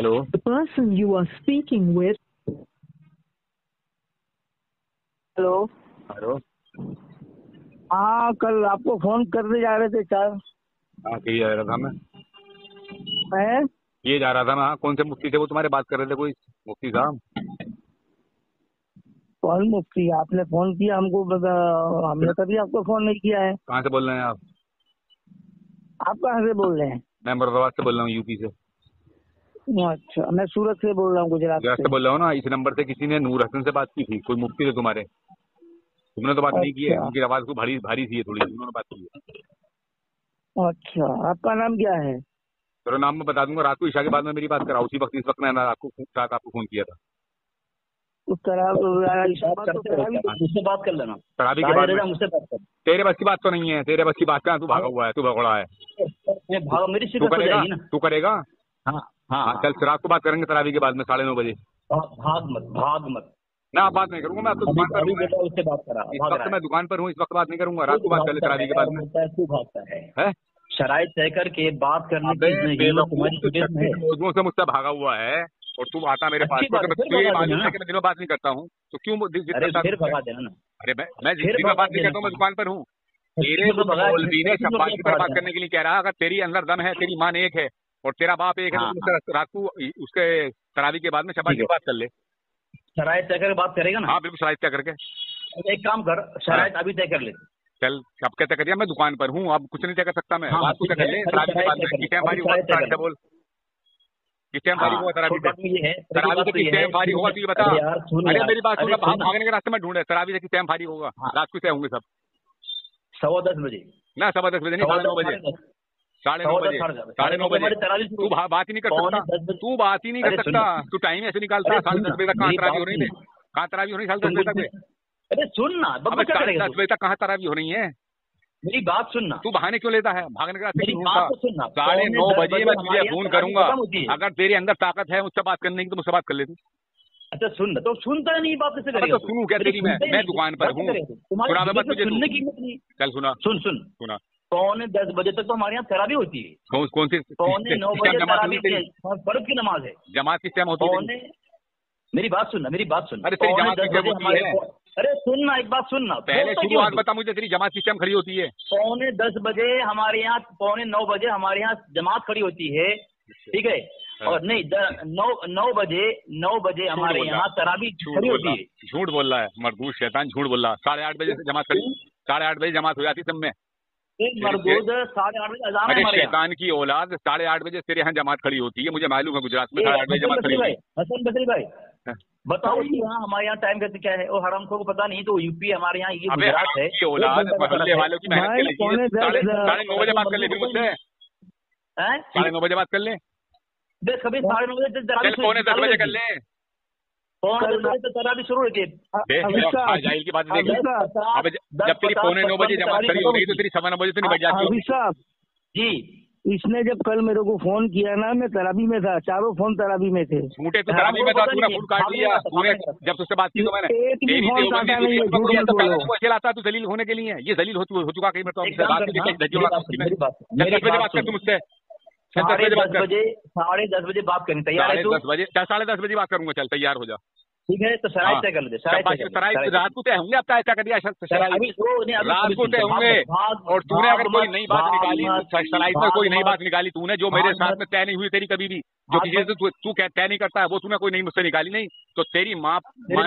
Hello The person you are speaking with. Hello hello हाँ कल आपको फ़ोन करने जा रहे थे सर हाँ किए जा रहा था मैं। हैं? किए जा रहा था मैं हाँ कौन से मुफ्ती थे? वो तुम्हारे बात कर रहे थे कोई? मुफ्ती साहब। कौन मुफ्ती? आपने फ़ोन किया हमको बता- हमने कभी आपको फ़ोन नहीं किया है। कहाँ से बोल रहे हैं आप? आप कहाँ से बोल रहे हैं? मैं मुरादाबाद से बोल रहा हूँ यूपी से। अच्छा मैं सूरत से बोल रहा हूँ गुजरात से से। बोल रहा हूँ ना इस नंबर से किसी ने नूर हसन से बात की थी कोई मुफ्ती थे तुम्हारे? तुमने तो बात नहीं की है अच्छा। उनकी आवाज़ को भारी भारी सी है थोड़ी उन्होंने बात की है। अच्छा आपका नाम क्या है? तेरा नाम मैं बता दूँगा रात को ईशा के बाद में मेरी बात करा उसी वक्त इस वक्त मैंने आपको साथ आपको फ़ोन किया था। तो तो- मुझसे बात कर लेना तरावी के बाद मुझसे बात कर। तेरे बस की बात तो नहीं है तेरे बस की बात कहाँ तू भागा हुआ है तू भगोड़ा है। मैं भाग मेरी तू करेगा तू करेगा? हाँ। हाँ हाँ चल रात को बात करेंगे तरावी के बाद में साढ़े नौ बजे। भाग मत भाग मत। ना आप बात नहीं करूँगा मैं तो अभी दुकान पर हूँ। उससे बात करा इस वक्त मैं दुकान पर हूँ इस वक्त बात नहीं करूँगा रात को बात कर ले तरावी के बाद में। भागता है। शराय तय करके बात करने की तू मौजूदों से मुझसे भागा हुआ है और तू आता मेरे पास तो बात मैं फिर देना कि नहीं करता हूँ तो क्यों फिर भगा देना ना। अरे मैं मैं जिस दिन बात नहीं करता हूँ मैं दुकान पर हूँ। तेरे तो मौलवी ने फिर शब्बाशी पर बात करने के लिए कह रहा है अगर तेरी अंदर दम है तेरी मान एक है और तेरा बाप एक है तो हाँ, तू रात को उसके तरावी के बाद में ठीक की बात कर ले। शराय तय करके बात करेगा ना? हाँ बिल्कुल शराइत क्या करके। एक काम कर शराय अभी तय कर ले। चल कब कहते कर दिया? मैं दुकान पर हूँ अब कुछ नहीं तय कर सकता मैं। हाँ, बात कुछ कर ले तरावी के बाद में। किस टाइम भारी तय से बोल? किस टाइम भारी होगा तरावी से है तरावी से तो किस टाइम भारी होगा तू ये बता। अरे मेरी बात सुन भाग भागने के रास्ते में ढूंढे तरावी से किस टाइम भारी होगा? हाँ। रात को तय होंगे सब। सवा दस बजे। ना सवा दस बजे नहीं सवा साढ़े नौ बजे। साढ़े नौ बजे। साढ़े नौ बजे। तरावी शुरू तू बात ही नहीं कर सकता। तू बात ही नहीं कर सकता। तू टाइम ऐसे निकालता है। साढ़े दस बजे तक कहाँ तरावी हो रही है? कहाँ तरावी हो रही है? साढ़े दस बजे तक अरे सुन ना। साढ़े दस बजे तक कहाँ तरावी हो रही है? मेरी बात सुन ना। तू बहाने क्यों लेता है? भागने का रास्ते तो साढ़े नौ बजे मैं तुझे फ़ोन करूँगा। अगर तेरे अंदर ताकत है मुझसे बात करने की तो मुझसे बात कर ले तू अच्छा सुन तो सुनता नहीं बात कैसे करेगा तो? सुनूं क्या तेरी मैं? मैं दुकान पर हूँ। तू? सुना मैं तुझे सुनने की चल सुना। सुन सुन। सुना। पौने दस बजे तक तो हमारे यहाँ तरावी होती है। कौन कौन सी पौने नौ बजे जमात तरावी की फ़र्ज़ की नमाज़ है। जमात किस टाइम होती है? पौने मेरी बात सुनना मेरी बात सुनना। अरे तेरी पौने जमात दस बजे हमारे है? अरे सुनना एक बात सुनना। पहले शुरुआत बता मुझे तेरी जमात किस टाइम खड़ी होती है? पौने दस बजे हमारे यहाँ पौने नौ बजे हमारे यहाँ जमात खड़ी होती है। ठीक है? हाँ। और नहीं नौ नौ बजे नौ बजे हमारे यहाँ तरावी झूठ खड़ी होती है। झूठ बोल रहा है मरदूस शैतान झूठ बोल रहा है साढ़े आठ बजे से जमात खड़ी साढ़े आठ बजे जमात हो जाती सब में। एक मरदूद साढ़े आठ बजे अजान है अरे शैतान की औलाद साढ़े आठ बजे तेरे यहाँ जमात खड़ी होती है मुझे मालूम है गुजरात में साढ़े आठ बजे जमात खड़ी होती है हसन बसरी भाई। बताओ कि यहाँ हमारे यहाँ टाइम कैसे क्या है? और हराम को पता नहीं तो यूपी हमारे यहाँ ये गुजरात है। औलाद एक घंटा का मोहल्ले वालों की मेहनत के लिए साढ़े नौ बजे बात कर ले फिर मुझसे? साढ़े नौ बजे बात कर ले? कभी साढ़े नौ बजे पौने दस बजे कर ले। है। पौने बजे शुरू है जाहिल की बात जब तेरी पौने नौ बजे जमात खड़ी हो गई तो तेरी सवा नौ बजे तो निबट जाती जी इसने जब कल मेरे को फ़ोन किया ना मैं तराबी में था चारों फ़ोन तराबी में थे झूठे तो हाँ, तरावी में था तूने फूल काट लिया तूने जब तुझसे बात की तो मैंने एक भी तेरी नहीं है, में बोलो। तो तू दलील होने के लिए है ये दलील हो चुका मतलब एक काम बात कर सुन। तू मुझसे साढ़े दस बजे साढ़े दस बजे बात करनी तैयार साढ़े है तू? दस बजे साढ़े दस बजे बात करूँगा चल तैयार हो जा। ठीक है तो सराय हाँ। तय कर लेते सराय सराय सराय रात को तय होंगे अब तय कर दिया सराय रात को तय होंगे और तूने अगर कोई नई बात निकाली सराइट में कोई नई बात निकाली तूने जो मेरे साथ में तय नहीं हुई तेरी कभी भी जो किसी से तू तू तय नहीं करता है वो तूने कोई नहीं मुझसे निकाली नहीं तो तेरी माँ हैं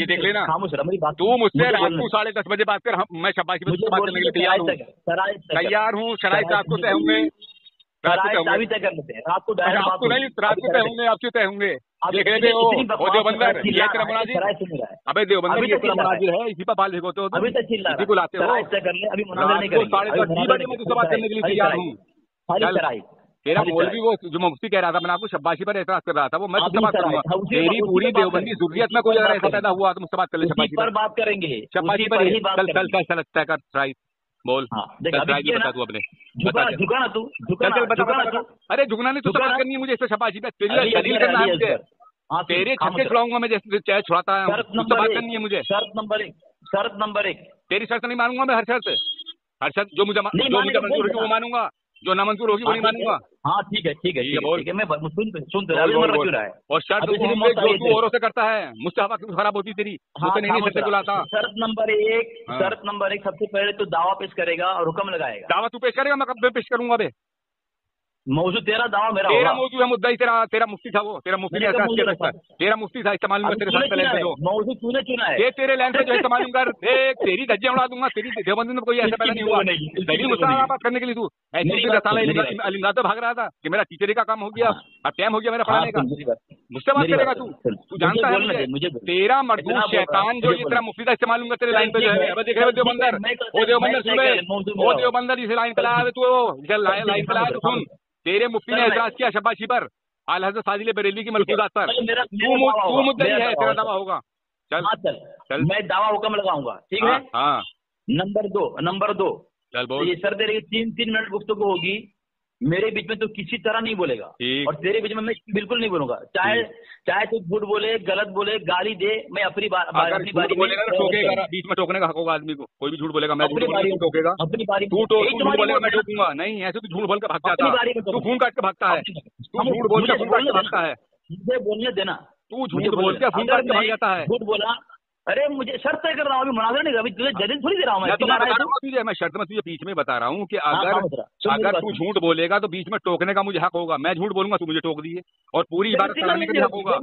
ये देख लेना। बात तू मुझसे रात को साढ़े दस बजे बात कर मैं शबाशी मुझे से बात करने के लिए तैयार हूँ। सराय सराय। तैयार हूँ शराइ रात को तय होंगे। सराय तय कर रात को तो नहीं रात को तय होंगे आप क्यों तय होंगे। देख रहे थे वो देवबंदर ये है अबे देवबंदर ये चिल्ला रहा है। इसी पर बाल भिगोते हो अभी तक चिल्ला इसी को लाते हो। अभी साढ़े दस मुनाजर बजे नहीं मैं तुझसे बात करने के लिए तैयार हूँ। खाली मौलवी वो जो मुफ्ती कह रहा था मैंने आपको शब्बाशी पर एतराज़ कर रहा था वो मैं तुझसे बात करूँगा। उसी पूरी देवबंदी। जुर्रियत में कोई अगर ऐसा पैदा हुआ तो मुझसे बात कर ले शब्बाशी पर बात करेंगे। शब्बाशी पर चल चल तय कर राइट बोल। हाँ बता तू अपने। बता झुका ना तू झुका ना तू। अरे झुकना नहीं तू तो बात करनी है मुझे इससे शब्बाशी पे तेरी दलील करना है मुझे हाँ तेरे छक्के छुड़ाऊँगा मैं जैसे चाहे छुड़ाता है। तुझसे बात करनी है मुझे। शर्त नंबर एक शर्त नंबर एक। तेरी शर्त नहीं मानूँगा मैं हर शर्त। हर शर्त जो मुझे जो मुझे मानेगा, जो नामंजूर होगी वही हाँ, मानूँगा। हाँ ठीक है ठीक है मैं सुन और शर्त जो से करता है मुझसे हवा क्यों खराब होती तेरी हाँ, नहीं शर्त। नंबर एक हाँ। शर्त नंबर एक सबसे पहले तो दावा पेश करेगा और हुक्म लगाएगा। दावा तू पेश करेगा मैं कब पेश करूँगा बे? मौजूद तेरा दावा मेरा तेरा मौजूद है मुद्दा ही तेरा तेरा मुफ्ती था वो तेरा मुफ्ती ऐसा अच्छे लगता है तेरा मुफ्ती था इस्तेमाल में तेरे साथ लैंड जो मौजूद तूने चुना है। ये तेरे लैंड पे जो इस्तेमाल कर देख तेरी धज्जियाँ उड़ा दूँगा तेरी देवबंदी में कोई ऐसा पहले नहीं हुआ। दलील मुस्ताना बात करने के लिए तू ऐसी रसाला अलिंगाता भाग रहा था कि मेरा टीचरी का काम हो गया अब टाइम हो गया मेरा पढ़ाने का। मुझसे बात करेगा तू? तू जानता है मुझे? तेरा मरदूद शैतान जो इस तरह मुफ्ती का इस्तेमाल कर तेरे लाइन पे जो है अब देख रहे हो देवबंदर वो देवबंदर सुबह वो देवबंदर इसे लाइन पे लाया तू जिसे लाइन पे लाया तू सुन तेरे मुफ्ती ने एतराज़ किया शबाशी पर आल हज़रत साजिले बरेलवी की मलकूदात पर। तू मुद्दई है तेरा दावा होगा। चल। हाँ, चल चल। मैं दावा हुक्म लगाऊँगा। ठीक है? हाँ, हाँ नंबर दो नंबर दो। तो ये सर तेरे तीन तीन मिनट गुफ्तु होगी। मेरे बीच में तो किसी तरह नहीं बोलेगा। और तेरे बीच में मैं बिल्कुल नहीं बोलूँगा। चाहे चाहे तू झूठ बोले गलत बोले गाली दे मैं अपनी अपनी बारी तो बीच में टोकने का हक होगा आदमी को। कोई भी झूठ बोलेगा मैं टोकेगा तो अपनी बारी तो झूठ बोलेगा मैं टोकूँगा नहीं ऐसे तो झूठ बोल भागता है तू खून काट के भागता है। तू झूठ भागता है। मुझे बोलने देना। तू झूठ बोल के भाग जाता है। झूठ बोला अरे मुझे शर्त तय कर रहा हूँ अभी नहीं अभी तुझे जजमेंट थोड़ी दे रहा हूँ मैं तो बता मैं शर्त में तुझे बीच में बता रहा हूँ कि हाँ, अगर हाँ, अगर तू झूठ बोलेगा तो बीच में टोकने का मुझे हक होगा मैं झूठ बोलूँगा तू मुझे टोक दिए और पूरी इबारत पढ़ने का हक होगा।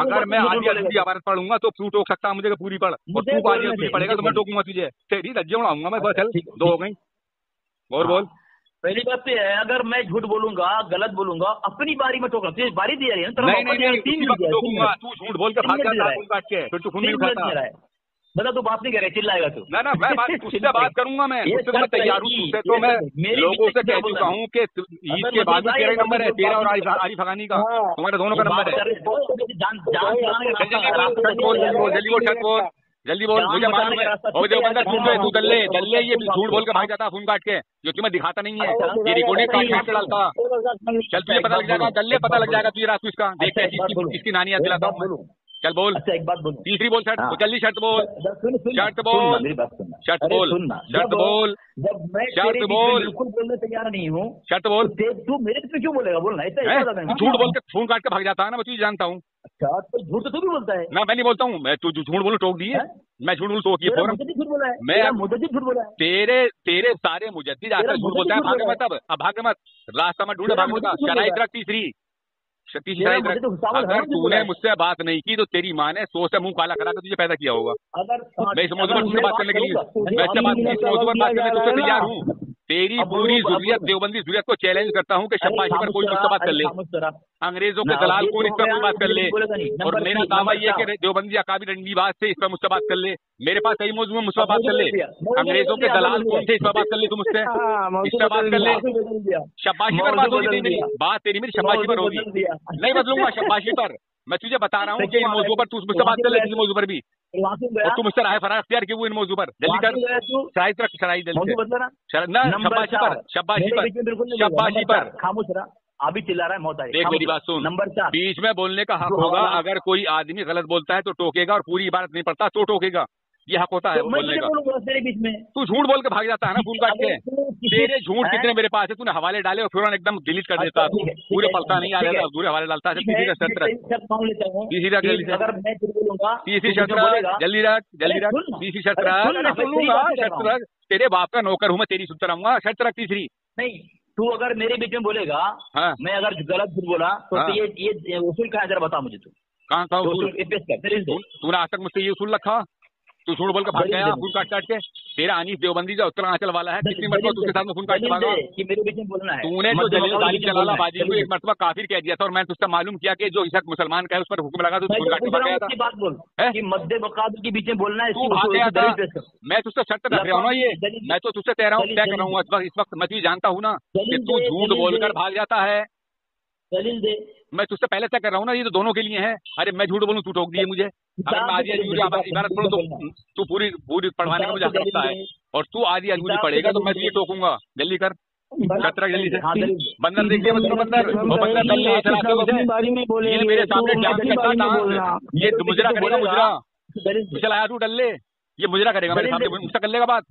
अगर तो मैं आधी आधी इबारत पढ़ूँगा तो तू टोक सकता मुझे पूरी पढ़ और तू आधी पढ़ेगा तो मैं टोकूँगा तुझे। तेरी रज्जे उड़ाऊँगा मैं बस अच्छा, चल दो हो। गई और बोल। पहली बात तो है अगर मैं झूठ बोलूँगा गलत बोलूँगा अपनी बारी में ठोकर तुझे बारी जा रही है ना तू झूठ बोल के बता तू बात नहीं कर रहा चिल्लाएगा तू ना ना मैं बात उससे बात करूँगा मैं उससे मैं तैयार हूँ तो मैं लोगों से कह चुका हूँ कि ईद के बाद नंबर है तेरा और आरिफ का दोनों का नंबर है जल्दी बोल जल्दी बोल जल्दी बोल मुझे मालूम है। और जो बंदा झूठ रहे तू दल्ले दल्ले ये झूठ बोल के भाग जाता फ़ोन काट के जो कि मैं दिखाता नहीं है। ये रिकॉर्डिंग काट काट के डालता चल तुझे पता लग जाएगा दल्ले पता लग जाएगा तुझे रात इसका देख इसकी नानी आती दिलाता हूँ चल बोल। अच्छा एक बात बोल। तीसरी बोल शर्ट हाँ। जल्दी शर्ट बोल। शर्ट बोल। शर्ट बोल। शर्ट बोल। जब मैं शर्त बोल। बिल्कुल बोलने तैयार नहीं हूँ शर्ट बोल। तू मेरे पे क्यों बोलेगा? बोलना ऐसा झूठ बोल के फ़ोन काट के भाग जाता है ना मैं तुझे जानता हूँ। अच्छा तो झूठ तो भी बोलता है। ना मैं नहीं बोलता हूँ मैं तू झूठ बोलू टोक दिए। मैं झूठ बोलू टोक झूठ बोला मैं मुजद्दी झूठ बोला है। तेरे तेरे सारे मुजद्दी आकर झूठ बोलता है भागे मत अब अब भागे मत। रास्ता में ढूंढे भागे मत चलाई तरफ़ तीसरी। अगर तूने मुझसे बात नहीं की तो तेरी माँ ने सो से मुँह काला करा कर तुझे पैदा किया होगा। अगर मैं इस मौजूद पर तुझसे बात करने के लिए मैं इससे बात करने के लिए तैयार हूँ। तेरी पूरी जुरियत देवबंदी जुरियत को चैलेंज करता हूँ कि शब्बाजी पर कोई मुझसे बात कर ले। अंग्रेज़ों के दलाल कौन इस पर कोई बात कर ले? और मेरा दावा यह कि देवबंदी अकाबी डंडीबाज से इस पर मुझसे बात कर ले। मेरे पास सही मौजूद में मुझसे बात कर ले। अंग्रेज़ों के दलाल कौन से इस पर बात कर ले तुम मुझसे। इस पर बात कर ले। शब्बाशी पर बात होगी नहीं मेरी बात तेरी मेरी शब्बाशी पर होगी। नहीं बदलूँगा शब्बाशी पर। मैं तुझे बता रहा हूँ कि मौजूद पर तू मुझसे बात कर ले किसी मौजूद पर भी। तुम सर राय फरार अख्तियार क्यों इन मौजू पर। जल्दी कर। शराई रख शराई जल्दी ना। शब्बाशी पर शब्बाशी पर शब्बाशी पर। खामोश रहा। अभी चिल्ला रहा है मौत देख मेरी बात सुन। नंबर चार। बीच में बोलने का हक होगा अगर कोई आदमी गलत बोलता है तो टोकेगा और पूरी इबारत नहीं पड़ता तो टोकेगा। ये हक होता है तो बोलने का। बीच में तू झूठ बोल के भाग जाता है ना फूल काट के। तेरे झूठ कितने मेरे पास है तूने हवाले डाले और फिर एकदम डिलीट कर देता। पूरे पलता नहीं आ रहा दूर हवाले डालता है तीसरी का सत्र तीसरी रख तीसरी शर्त जल्दी रख जल्दी रख तीसरी शर्त रख शर्त रख तेरे बाप का नौकर हूँ मैं तेरी सुनता रहूँगा शर्त रख तीसरी। नहीं तू अगर मेरे बीच में बोलेगा हाँ? मैं अगर गलत झूठ बोला तो हाँ? ये ये उसूल कहा जरा बता मुझे तू। कहा था तूने आज तक मुझसे ये उसूल रखा? तू छोड़ बोल के भाग गया फ़ोन काट काट के तेरा अनिश देवबंदी का उत्तरांचल वाला है कितनी मरतबा उसके साथ में फ़ोन काट के भागा तूने जो जलील गाली बाजी को एक मरतबा काफिर कह दिया था और मैं तुझसे मालूम किया कि जो इशक मुसलमान का है उस पर हुक्म लगा तो काट के भाग गया था मध्य के बीच में बोलना है मैं तुझसे शर्त रख रहा हूँ ना ये। मैं तो तुझसे कह रहा हूँ क्या कर रहा हूँ? इस वक्त मैं तो तुझे जानता हूँ ना कि तू झूठ बोलकर भाग जाता है। दलील दे। मैं तुझसे पहले तय कर रहा हूँ ना ये तो दोनों के लिए है। अरे मैं झूठ बोलूँ तू ठोक दिए मुझे। अगर मैं तो तू पूरी पूरी पढ़वाने का मुझे हक रखता है। और तू आधी अधूरी पढ़ेगा तो मैं तुझे टोकूँगा जल्दी कर। खतरा हाँ, जल्दी से बंदर देखिए बंदर वो बंदर दल्ले ये मेरे सामने डांस करता डांस ये मुजरा करेगा मुजरा चल आया तू डल ये मुजरा करेगा मेरे सामने मुझसे कर लेगा बात।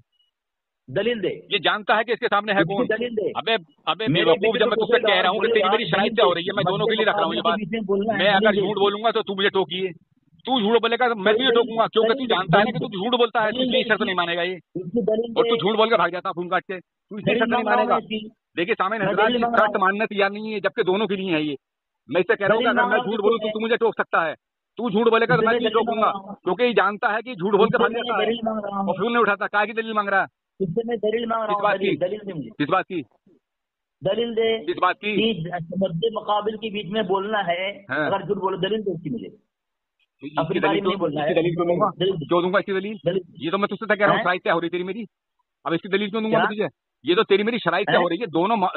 दलील दे ये जानता है कि इसके सामने है कौन? दलील दे अबे अबे मेरे बेवकूफ़ जब मैं तुझसे कह रहा हूँ कि तेरी मेरी शराइत हो रही है? मैं दोनों के लिए रख रहा हूँ ये बात। में अगर झूठ बोलूँगा तो तू मुझे टोकिए तू झूठ बोलेगा तो मैं तुझे टोकूँगा क्योंकि तू जानता है ना कि तू झूठ बोलता है तू शर्त नहीं मानेगा ये। और तू झूठ बोल के भाग जाता खून काट के। तू दलील शर्त नहीं मानेगा। देखिए सामने मैं नजरा दलील की शर्त मानना तैयार नहीं है जबकि दोनों के लिए है ये। मैं इससे कह रहा हूँ अगर मैं झूठ बोलूँ तो तू मुझे टोक सकता है। तू झूठ बोलेगा तो मैं तुझे टोकूँगा? क्योंकि ये जानता है कि झूठ बोल के भाग जाता है। हूँ। और फ़ोन नहीं उठाता काय की दलील मांग रहा है? किससे मैं दलील मांग रहा हूँ? दलील दलील दे मुझे किस बात की? दलील दे किस बात की? मद्दे मुकाबिल के बीच में बोलना है हाँ। अगर झूठ बोलो दलील दे उसकी मुझे अपनी बारी में तो- बोलना है। दलील क्यों दूँगा दलील दे। क्यों दूँगा इसकी दलील? ये तो मैं तुझसे कह रहा हूँ हैं? क्या हो रही है तेरी मेरी? अब इसकी दलील क्यों दूँगा मैं तुझे? ये तो तेरी मेरी शराइत क्या हो रही है? दोनों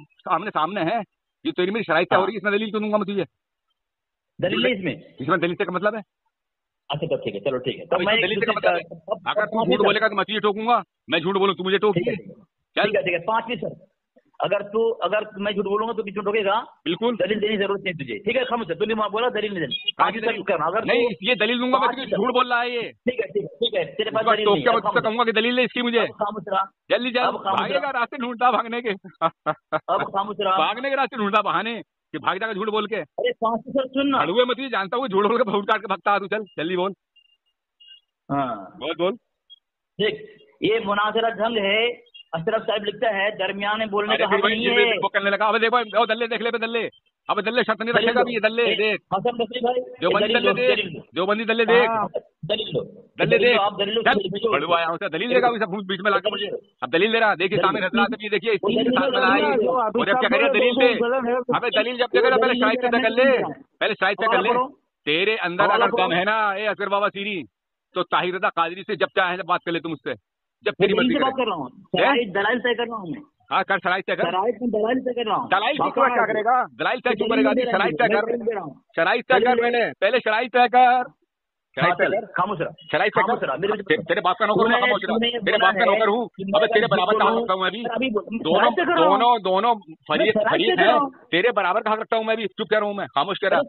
सामने सामने है। ये तेरी मेरी शराइत क्या हो। हाँ। रही है? इसमें दलील क्यों दूँगा मैं तुझे? दलील है इसमें। इसमें दलील से का मतलब है? अच्छा तो ठीक है चलो ठीक है। तो मैं से अगर तू झूठ बोलेगा तो मैं तुझे टोकूँगा मैं झूठ बोलूँ तू मुझे ठीक है ठीक है। ठीक है पांचवी सर। अगर तू अगर मैं झूठ बोलूँगा तो बीच में ठोकेगा? बिल्कुल। दलील देने की ज़रूरत नहीं तुझे। ठीक है खामोश है। तूने वहाँ बोला दलील नहीं देनी। करना। अगर नहीं ये दलील दूँगा मैं झूठ बोल रहा है ये। ठीक है ठीक है ठीक है। तेरे पास दलील नहीं है। कहूँगा कि दलील है इसकी मुझे। अब खामोश रहा। जल्दी जल्द। भागेगा रास्ते ढूंढता भागने के। अब खामोश रहा। भागने के रास्ते ढूंढता बहाने। कि भाग जाएगा झूठ बोल के। अरे सुन ना। हड़ुए मत जानता हूँ झूठ बोल के भूट काट के भागता तू चल जल्दी बोल। हाँ। बोल बोल। देख ये मुनाजरा ढंग है अशरफ साहब लिखता है दरमियान में बोलने का हक नहीं है। वो करने लगा। अबे देखो दल्ले देख ले पे दल्ले। अब दल्ले शर्त नहीं रखेगा भी ये दल्ले देख। हसन बसरी भाई जो बंदी दलील दल्ले देख दलील दो। जो बंदी दल्ले देख। हाँ, दलील दो। दल्ले दलील देख। आप दलील दलील भेजो। बड़ुआ आया उसे दलील देगा उसे बीच में लाके मुझे। अब दलील दे रहा देखिए सामने हजरात अभी देखिए वो स्क्रीन के साथ है, और अब क्या करिए दलील दे। अबे दलील जब देगा पहले शाहिद से कर ले। पहले शाहिद से कर ले। तेरे अंदर अगर। दम है ना ए असगर बाबा सीरी तो ताहिर कादरी से जब चाहे बात कर ले तुम उससे। जब तेरी मर्ज़ी बात कर रहा हूँ। दलाइल तय कर रहा हूँ मैं। हाँ कर शराइ तय कर। दलाइल तय कर रहा हूँ। दलाइल की क्या करेगा? दलाइल तय क्यों करेगा? शराइ तय कर। शराइ तय कर मैंने। पहले पहले शराइ तय कर। तेरे बाप का नौकर हूँ तेरे बाप का नौकर हूँ। अबे तेरे बराबर का बोलूं- रखता हूँ मैं भी अभी दोनों हूँ। दोनों दोनों फरीक है। तेरे बराबर का हक रखता हूँ मैं भी चुप कह रहा हूँ मैं। खामोश कह रहा हूँ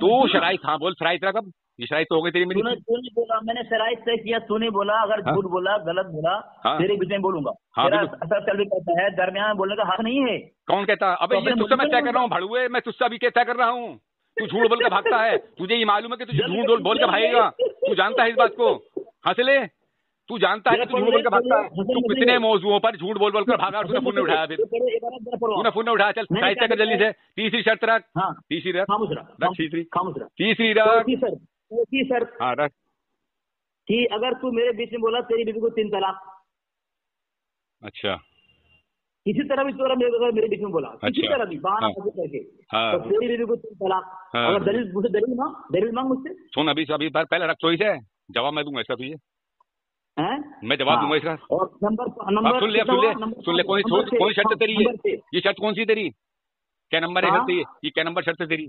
तू। शराइत हाँ बोल। शराइत रहा कब? ये तो हो गई तेरी मेरी। तूने बोला मैंने तय किया तूने बोला। अगर हाँ। झूठ बोला गलत बोला हाँ। तेरे बीच में बोलूँगा। हाँ, असर चल भी कहता है। दरमियान बोलने का हक नहीं है। कौन कहता? अबे तो ये तुझसे मैं तय कर रहा हूँ भड़ुए। मैं तुझसे अभी क्या तय कर रहा हूँ। तू झूठ बोल के भागता है। तुझे ये मालूम है कि तू झूठ बोल बोल के भागेगा। तू जानता है इस बात को? हंस ले तू जानता है कि तू झूठ बोल के भागता है? तू कितने मौजुओं पर झूठ बोल बोल कर भागा और तूने फ़ोन नहीं उठाया फिर तूने फ़ोन नहीं उठाया? चल साहित्य कर जल्दी से। तीसरी शर्त रख। हाँ। तीसरी रख। रख तीसरी। तीसरी रख। सर हाँ रख। कि अगर तू मेरे बीच में बोला तेरी बीवी को तीन तलाक। अच्छा। किसी तरह भी तोरा मेरे मेरे बीच में बोला किसी अच्छा। तरह भी बहाना हाँ। करके हाँ। तो तेरी बीवी को तीन तलाक। हाँ। अगर दलील मुझे दलील मांग दलील मांग मुझसे। सुन अभी अभी पहले रख चोई से जवाब मैं दूँगा इसका तुझे हैं? मैं जवाब हाँ। दूँगा इसका। और नंबर नंबर सुन ले सुन ले सुन ले कौन कौन शर्त तेरी है? ये शर्त कौन सी तेरी? क्या नंबर है हाँ। शर्त ये? ये क्या नंबर शर्त है तेरी?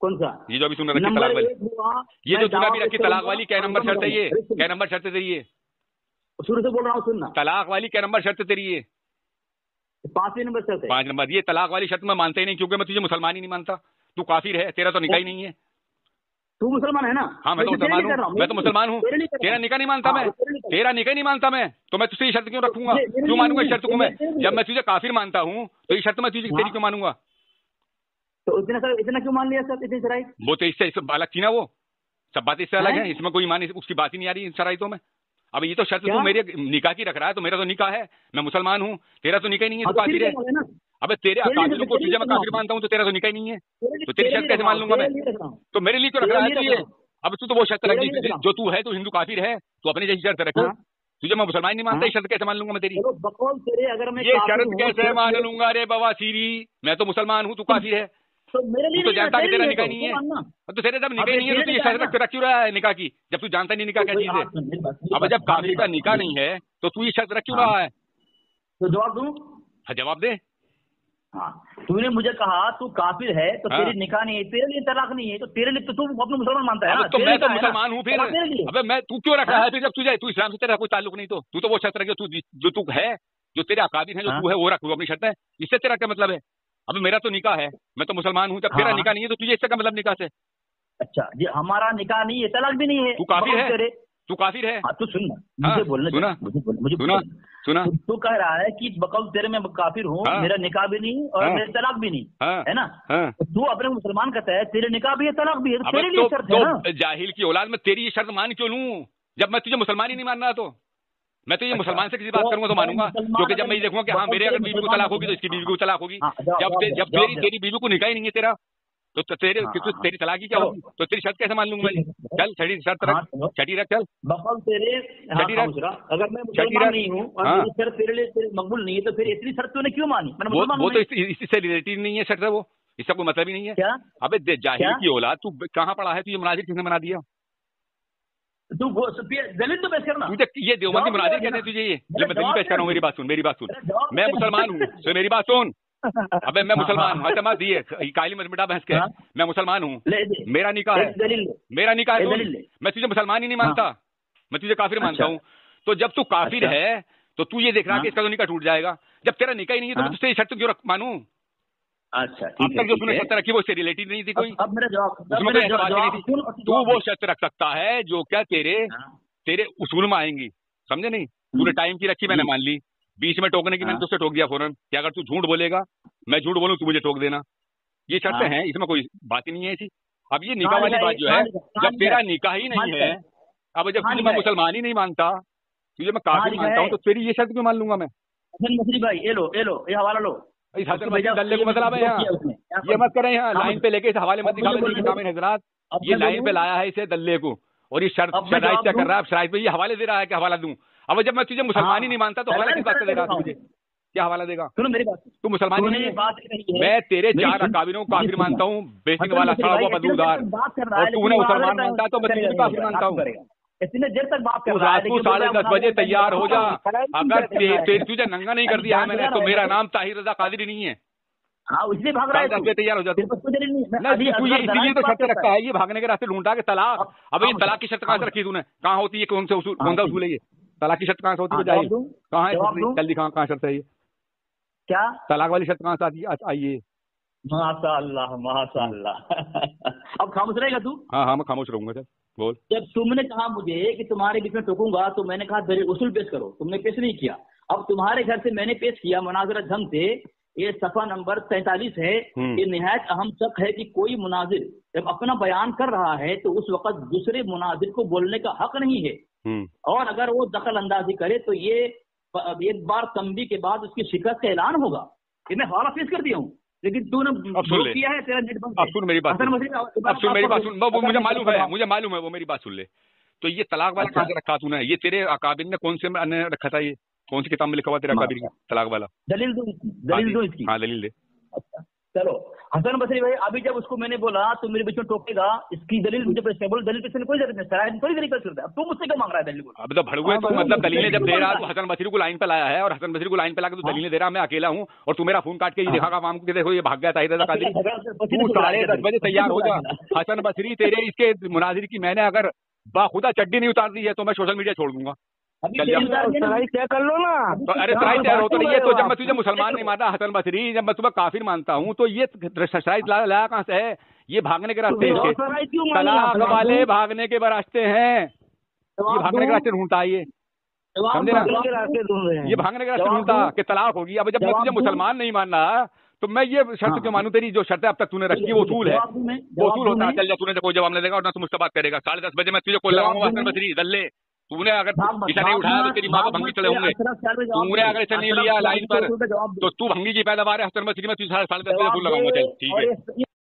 कौन सा? ये जो अभी तूने रखी तलाक वाली। ये जो तूने अभी रखी तलाक वाली क्या नंबर शर्त है ये? क्या नंबर शर्त है तेरी ये शुरू से बोल रहा हूँ सुनना। तलाक वाली क्या नंबर शर्त है तेरी ये पांचवी नंबर शर्त है। पाँच नंबर। ये तलाक वाली शर्त मैं मानता ही नहीं क्योंकि मैं तुझे मुसलमान ही नहीं मानता। तू काफिर है तेरा तो निकाह ही नहीं है। तू मुसलमान है ना? हाँ मैं तो मुसलमान कर रहा हूँ। मैं तो मुसलमान हूँ। तेरे। निकाह नहीं मानता हाँ, मैं। तेरे निकाह। नहीं मानता मैं। तो मैं तुझसे ये शर्त क्यों रखूँगा? क्यों मानूँगा इस शर्त को मैं? जब मैं तुझे काफिर मानता हूँ तो ये शर्त मैं तुझे। तेरी क्यों मानूँगा? तो इतना सर इतना क्यों मान लिया सर इतनी शराइ वो तो इससे अलग थी ना वो। सब बात इससे अलग है? इसमें कोई मान उसकी बात ही नहीं आ रही इन शराइतों में। अब ये तो शर्त तू मेरे निकाह की रख रहा है तो मेरा तो निकाह है। मैं मुसलमान हूँ तेरा तो निकाह नहीं है हाँ, तू तो काफिर है। क्या अबे तेरे काफिरों को तुझे मैं काफिर मानता हूँ तो तेरा तो निकाह नहीं है। तो तेरी शर्त कैसे मान लूँगा मैं? हूँ। तो मेरे लिए क्यों रख रहा है तू ये अब तू तो वो शर्त रख जो तू है तो हिंदू काफिर है तो अपनी जैसी शर्त रखो। हाँ। तुझे मैं मुसलमान नहीं मानता हाँ। शर्त कैसे मान लूँगा मैं तेरी? बकौल तेरे अगर मैं ये शर्त कैसे तो मान लूँगा रे बाबा सीरी? मैं तो मुसलमान हूँ तू काफिर है। तो मेरे लिए तो नहीं है, जानता कि तेरे निकाह तो, नहीं है। अब तो तेरे जब निकाह नहीं है तो ये क्यों रहा है निकाह की? जब तू जानता नहीं निकाह क्या तो चीज़ हाँ, है अब जब मेरी काफिर का निकाह नहीं है तो तू ये शर्त रख क्यों हाँ। रहा है? तो जवाब दूँ? हाँ, जवाब दे। हाँ। तूने मुझे कहा तू काफिर है तो हाँ। तेरी निकाह नहीं है तेरे लिए तलाक नहीं है तो तेरे लिए तो तू अपने मुसलमान मानता है ना? तो मैं तो है मुसलमान हूँ फिर। अबे मैं तू क्यों रख रहा हाँ? है। फिर जब तुझे तू इस्लाम से तेरा कोई ताल्लुक नहीं तो? तू तो वो शर्त रखे जो तू है जो तेरे अकाबिर है जो हाँ? तू है वो रख अपनी शर्त है। इससे तेरा क्या मतलब है? अब मेरा तो निकाह है। मैं तो मुसलमान हूँ जब हाँ। तेरा। निकाह नहीं है तो तुझे इससे क्या मतलब निकाह से? अच्छा ये हमारा निकाह नहीं है तलाक भी नहीं है। तू काफिर है? तू काफिर है? हाँ तो सुन ना। हाँ, मुझे बोलने सुना? मुझे सुना सुना। तू- कह रहा है कि बकौल तेरे में काफिर हूँ हाँ। मेरा निकाह भी नहीं और। मेरा तलाक भी नहीं। हाँ। ना? तो तू अपने मुसलमान कहता है तेरे निकाह भी है तलाक भी है तो तेरे लिए तो, शर्त है जाहिल की औलाद में तेरी शर्त मान क्यों लूँ? जब मैं तुझे मुसलमान ही नहीं मान रहा तो। मैं तो ये अच्छा, मुसलमान से किसी बात तो करूँगा तो मानूँगा क्योंकि जब मैं ये देखूँगा कि हाँ मेरे अगर बीवी को तलाक होगी तो इसकी बीवी को तलाक होगी। हाँ, जब जब तेरी। तेरी बीवी को निकाह ही नहीं है तेरा तो तेरे हाँ, हाँ, तेरी तलाक ही क्या। होगी? तो तेरी शर्त कैसे मान लूँगा मैं? चल। छठी शर्त हाँ, रख छठी रख चल। बकौल तेरे हाँ, छठी रख। अगर मैं मुसलमान रख। नहीं हूँ हाँ। शर्त तेरे लिए मकबूल नहीं है तो फिर इतनी शर्त तूने क्यों मानी? वो वो तो इससे रिलेटिव नहीं है शर्त है वो। इसका कोई मतलब ही नहीं है। अबे क्या? की औलाद तू कहाँ पढ़ा है? तू ये मुनाजिर किसने बना दिया? तू दलील तो पेश करना तुझे ये देवबंदी मुनाजिर कहते हैं तुझे ये। मैं जवाब पेश कर रहा हूँ मेरी बात सुन मेरी बात सुन। मैं मुसलमान हूँ। तो मेरी बात सुन। अबे मैं हाँ, मुसलमान हूँ। हाँ। अच्छा दिए काली मत मिटा बहस के। हाँ। मैं मुसलमान हूँ। मेरा निकाह है। मेरा निकाह है। मैं तुझे मुसलमान ही नहीं मानता। मैं तुझे काफिर मानता अच्छा। हूँ। तो जब तू काफिर अच्छा। है तो तू ये देख रहा है कि हाँ। इसका तो निकाह टूट जाएगा। जब तेरा निकाह ही नहीं है तो मैं हाँ। तुझसे शर्त क्यों मानूं? अच्छा अब ठीक है तक जो तूने शर्त रखी वो उससे रिलेटेड नहीं थी कोई? अब अब मेरा जवाब तू वो शर्त रख सकता है जो क्या तेरे हाँ। तेरे उसूल में आएँगी। समझे नहीं? तूने टाइम की रखी मैंने हम्म। मान ली। बीच में टोकने की मैंने हाँ। तुझसे टोक दिया फ़ौरन। कि अगर तू झूठ बोलेगा मैं झूठ बोलूँ तू मुझे टोक देना। ये शर्तें हाँ। हैं इसमें कोई बात ही नहीं है ऐसी। अब ये निकाह वाली बात जो हाँ, जब तेरा निकाह ही नहीं है अब जब तुझे मैं मुसलमान ही नहीं मानता तुझे मैं निकाह मानता हूँ तो तेरी ये शर्त क्यों मान लूँगा मैं? भाई ये लो ये लो ये हवाला लो। मसीह को मतलब है। यहाँ किया ये मत करें यहाँ हाँ, लाइन पे लेके इस हवाले मत दिखावे हजरात। ये लाइन पे लाया है इसे दल्ले को और ये शर्त जवाब क्या कर रहा है शराइत पे ये हवाले दे रहा है कि हवाला दूँ? अब जब मैं तुझे मुसलमान हाँ। ही। नहीं मानता तो हवाला किस बात से देगा तू मुझे। क्या हवाला देगा? सुनो मेरी बात। तू मुसलमान ही नहीं है। बात मैं तेरे चार अकाबिरों को काफिर मानता हूँ बेसिंग वाला मसरी सड़ा हुआ इतने देर बदबूदार। तक बात कर रहा और है, तूने मुसलमान मानता तो मैं तुझे काफिर मानता हूँ। इतने देर तक बात कर रहा है रात को साढ़े दस बजे तैयार हो जा। अगर ते- है? तुझे नंगा नहीं कर दिया है मैंने तो मेरा नाम ताहिर रजा कादिरी नहीं है। हाँ इसलिए भाग रहा है साढ़े दस तू। बजे तैयार हो जा। तू तेरे पास कोई दलील नहीं है। मैं ना अभी तू ये अजहर इसीलिए तो शर्त रखता है ये भागने के रास्ते ढूंढा कि तलाक अब- ये तलाक की शर्त कहाँ से अब- रखी तूने? कहाँ होती है कौन से उसूल हाँ, कौन सा। उसूल है ये तलाक की शर्त कहाँ से होती है हाँ? कहाँ है जल्दी दिखा कहाँ शर्त है ये? क्या? तलाक वाली शर्त कहाँ से आती है है? माशा अल्लाह माशा अल्लाह अब खामोश रहेगा तू? हाँ हाँ मैं खामोश रहूँगा चल बोल। जब तुमने कहा मुझे कि तुम्हारे बीच में टोकूँगा तो मैंने कहा दलील उसूल पेश करो। तुमने पेश नहीं किया। अब तुम्हारे घर से मैंने पेश किया मुनाजरा ढंग से ये सफ़ा नंबर सैतालीस है हम्म। ये निहायत अहम शक है कि कोई मुनाजिर जब अपना बयान कर रहा है तो उस वक्त दूसरे मुनाजिर को बोलने का हक नहीं है। हम्म। और अगर वो दखल अंदाजी करे तो ये एक बार तंबी के बाद उसकी शिकस्त का ऐलान होगा ये मैं हवाला पेश कर दिया हूँ। लेकिन तूने अब सुन ले। किया है तेरा नेट बंद अब सुन मेरी बात अब सुन मेरी बात सुन। वो- मुझे मालूम है मुझे मालूम है वो मेरी बात सुन ले। तो ये तलाक वाला अच्छा। कहाँ से रखा तूने ये तेरे अकाबिर ने कौन से मैंने रखा था ये? कौन सी किताब में लिखा हुआ तेरा अकाबिर का तलाक वाला? दलील दो दलील दो इसकी। हाँ दलील दे। अच्छा। चलो। हसन बसरी भाई अभी जब उसको मैंने बोला तो मेरे बीच में टोकेगा इसकी दलील मुझे पेश बोल दलील पेश की कोई ज़रूरत नहीं सराय कोई दलील पेश करता है अब तू मुझसे क्या मांग रहा है दलील बोल अब तो भड़ुए तो मतलब दलीलें जब दे रहा तो हसन बसरी को लाइन पे लाया है और हसन बसरी को लाइन पे लाकर तो हाँ। दलीलें दे रहा मैं अकेला हूँ और तू मेरा फ़ोन काट के ये हाँ। दिखा काम को कि देखो ये भाग गया ताहिर झगड़ा तू साढ़े दस बजे तैयार हो जा। हसन बसरी तेरे इसके मुनाजिर की मैंने अगर बाखुदा चड्डी नहीं उतार दी है तो मैं सोशल मीडिया छोड़ दूँगा। दिया ना? क्या कर लो ना तो अरे हाँ, होता नहीं है तो जब मैं तुझे मुसलमान नहीं मानता हसन बसरी जब मैं तुम्हें काफिर मानता हूँ तो ये ला- लाया कहाँ से है? ये भागने के रास्ते तो हैं तलाक वाले भागने के रास्ते हैं। ये भागने के रास्ते ढूंढता है ये। समझे ना? हैं। ये भागने के रास्ते ढूंढता? कि तलाक होगी। अब जब मैं तुझे मुसलमान नहीं मान रहा तो मैं ये शर्त हाँ। क्यों मानूं? तेरी जो शर्त अब तक तूने रखी है वो उसूल है। वो उसूल होता है। चल जा तूने तो कोई जवाब नहीं देगा और ना तू मुझसे बात करेगा। साढ़े दस बजे मैं तुझे जवाब लगाऊँगा हसन बसरी दल्ले। तूने अगर इसे नहीं भाग उठाया तो तेरी माँ को भंगी चले चढ़े होंगे तूने अगर इसे नहीं लिया लाइन पर तो तू भंगी की पैदावार है हसन मसीह में तुझे साढ़े साढ़े दस बजे फूल लगाऊँगा चल ठीक है।